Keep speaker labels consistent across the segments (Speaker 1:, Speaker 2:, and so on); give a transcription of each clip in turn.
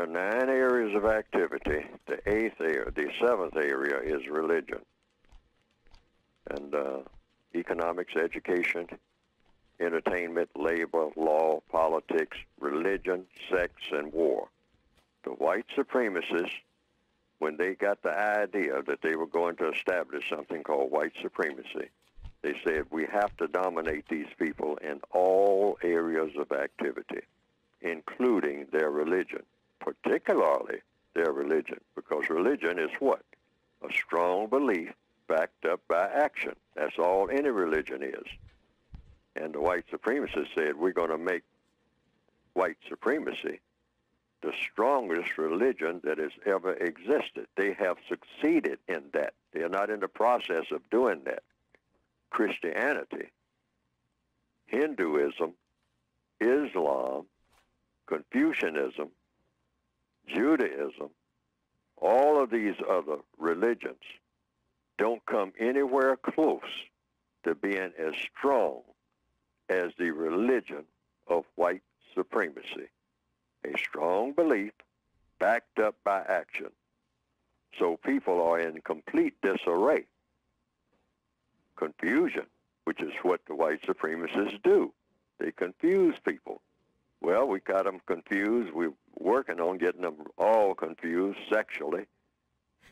Speaker 1: there are nine areas of activity. The eighth area, the seventh area is religion. And uh, economics, education, entertainment, labor, law, politics, religion, sex, and war. The white supremacists, when they got the idea that they were going to establish something called white supremacy, they said we have to dominate these people in all areas of activity, including their religion, particularly their religion, because religion is what? A strong belief backed up by action. That's all any religion is. And the white supremacists said, we're going to make white supremacy the strongest religion that has ever existed. They have succeeded in that. They are not in the process of doing that. Christianity, Hinduism, Islam, Confucianism, Judaism, all of these other religions don't come anywhere close to being as strong as the religion of white supremacy. A strong belief backed up by action. So people are in complete disarray. Confusion, which is what the white supremacists do. They confuse people. Well, we got them confused. We're working on getting them all confused sexually.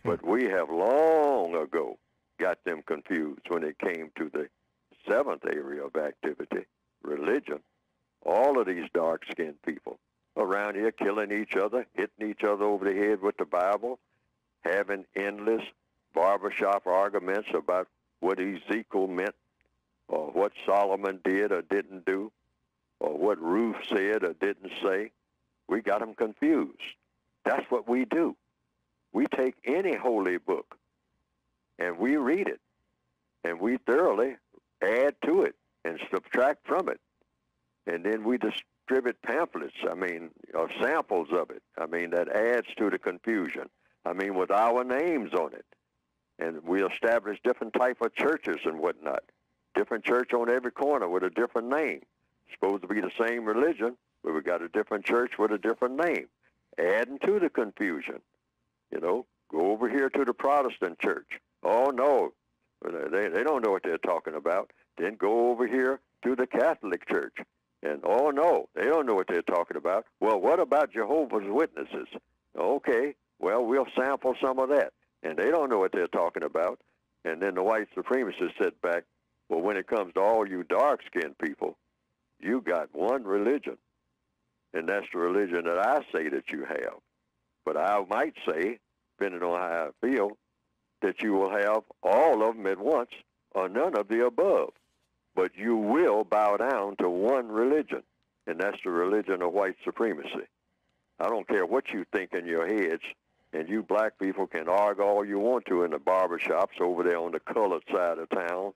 Speaker 1: Hmm. But we have long ago got them confused when it came to the seventh area of activity, religion. All of these dark-skinned people around here killing each other, hitting each other over the head with the Bible, having endless barbershop arguments about what Ezekiel meant or what Solomon did or didn't do or what Ruth said or didn't say. We got them confused. That's what we do. We take any holy book and we read it and we thoroughly add to it and subtract from it. And then we distribute pamphlets, I mean, or samples of it. I mean, that adds to the confusion. I mean, with our names on it. And we establish different type of churches and whatnot. Different church on every corner with a different name. Supposed to be the same religion, but we got a different church with a different name. Adding to the confusion. You know, go over here to the Protestant church. Oh, no, they, they don't know what they're talking about. Then go over here to the Catholic Church. And, oh, no, they don't know what they're talking about. Well, what about Jehovah's Witnesses? Okay, well, we'll sample some of that. And they don't know what they're talking about. And then the white supremacists sit back, well, when it comes to all you dark-skinned people, you got one religion. And that's the religion that I say that you have. But I might say, depending on how I feel, that you will have all of them at once or none of the above. But you will bow down to one religion, and that's the religion of white supremacy. I don't care what you think in your heads, and you black people can argue all you want to in the barbershops over there on the colored side of town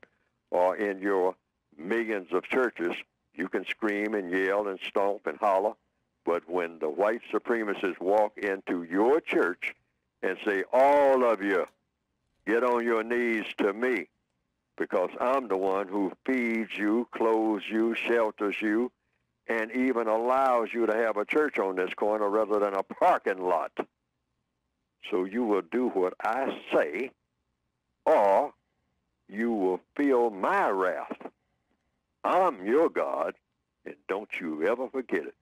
Speaker 1: or in your millions of churches. You can scream and yell and stomp and holler, but when the white supremacists walk into your church and say, all of you get on your knees to me because I'm the one who feeds you, clothes you, shelters you, and even allows you to have a church on this corner rather than a parking lot. So you will do what I say, or you will feel my wrath. I'm your God, and don't you ever forget it.